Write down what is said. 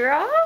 draw.